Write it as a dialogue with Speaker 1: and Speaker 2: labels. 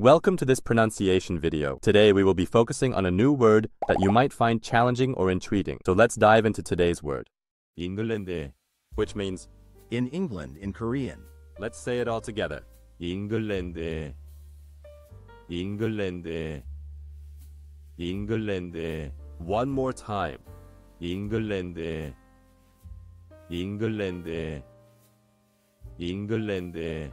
Speaker 1: Welcome to this pronunciation video. Today we will be focusing on a new word that you might find challenging or intriguing. So let's dive into today's word. England, which means
Speaker 2: in England in Korean.
Speaker 1: Let's say it all together. England. England. England. One more time. England. England. England.